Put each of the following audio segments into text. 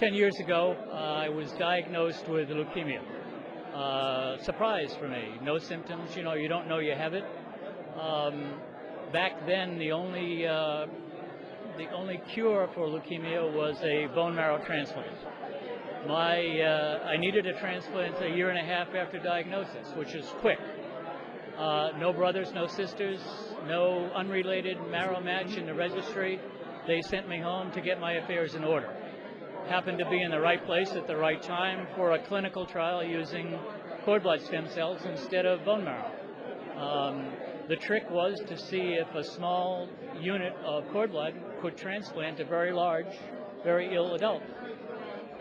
10 years ago, uh, I was diagnosed with leukemia. Uh, surprise for me. No symptoms, you know, you don't know you have it. Um, back then, the only, uh, the only cure for leukemia was a bone marrow transplant. My, uh, I needed a transplant a year and a half after diagnosis, which is quick. Uh, no brothers, no sisters, no unrelated marrow match in the registry. They sent me home to get my affairs in order happened to be in the right place at the right time for a clinical trial using cord blood stem cells instead of bone marrow. Um, the trick was to see if a small unit of cord blood could transplant a very large, very ill adult.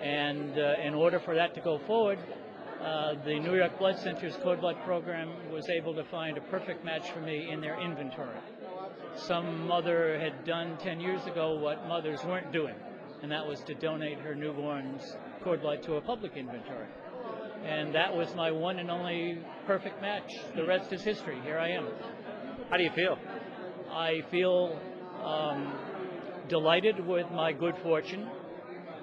And uh, in order for that to go forward, uh, the New York Blood Center's cord blood program was able to find a perfect match for me in their inventory. Some mother had done 10 years ago what mothers weren't doing and that was to donate her newborn's cord blood to a public inventory. And that was my one and only perfect match. The rest is history. Here I am. How do you feel? I feel um, delighted with my good fortune.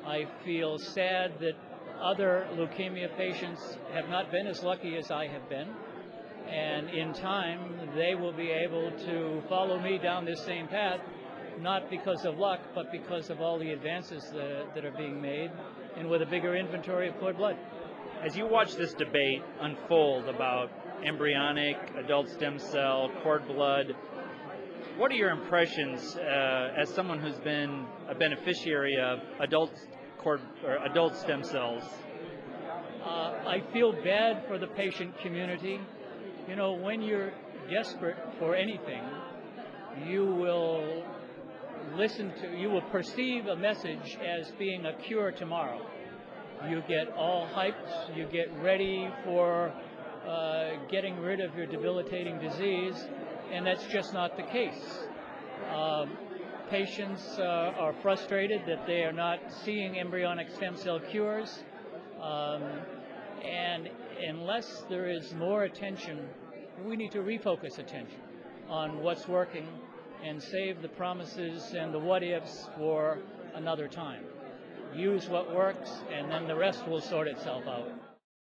I feel sad that other leukemia patients have not been as lucky as I have been. And in time, they will be able to follow me down this same path not because of luck, but because of all the advances that, that are being made and with a bigger inventory of cord blood. As you watch this debate unfold about embryonic, adult stem cell, cord blood, what are your impressions uh, as someone who's been a beneficiary of adult cord or adult stem cells? Uh, I feel bad for the patient community. You know, when you're desperate for anything, you will listen to, you will perceive a message as being a cure tomorrow. You get all hyped, you get ready for uh, getting rid of your debilitating disease, and that's just not the case. Um, patients uh, are frustrated that they are not seeing embryonic stem cell cures, um, and unless there is more attention, we need to refocus attention on what's working and save the promises and the what ifs for another time. Use what works, and then the rest will sort itself out.